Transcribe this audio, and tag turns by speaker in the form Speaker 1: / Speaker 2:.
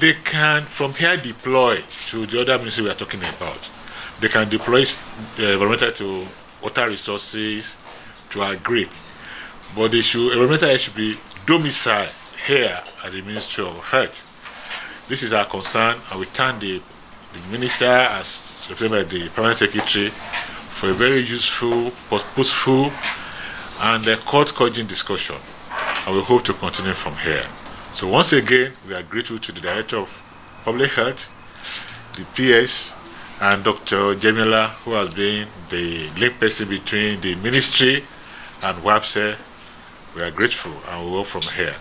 Speaker 1: they can from here deploy to the other ministry we are talking about. They can deploy the environmental to water resources, to agri, but they should environmental should be domiciled here at the Ministry of Health. This is our concern, and we thank the, the minister as represented the permanent secretary for a very useful, purposeful, and a court-coding discussion. And we hope to continue from here. So once again, we are grateful to the Director of Public Health, the PS, and Dr. Jamila, who has been the link person between the ministry and WAPCEH. We are grateful and we will from here.